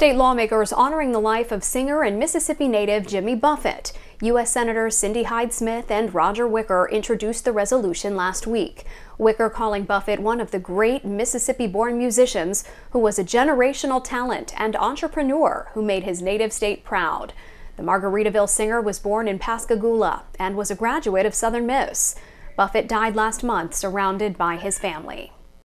State lawmakers honoring the life of singer and Mississippi native Jimmy Buffett. U.S. Senators Cindy Hyde Smith and Roger Wicker introduced the resolution last week. Wicker calling Buffett one of the great Mississippi born musicians who was a generational talent and entrepreneur who made his native state proud. The Margaritaville singer was born in Pascagoula and was a graduate of Southern Miss. Buffett died last month surrounded by his family.